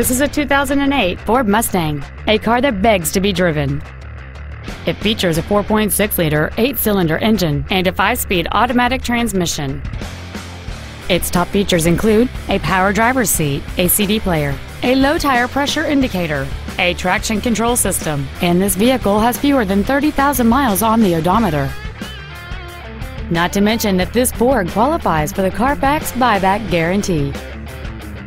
This is a 2008 Ford Mustang, a car that begs to be driven. It features a 4.6-liter, eight-cylinder engine and a five-speed automatic transmission. Its top features include a power driver's seat, a CD player, a low tire pressure indicator, a traction control system, and this vehicle has fewer than 30,000 miles on the odometer. Not to mention that this Ford qualifies for the Carfax buyback guarantee.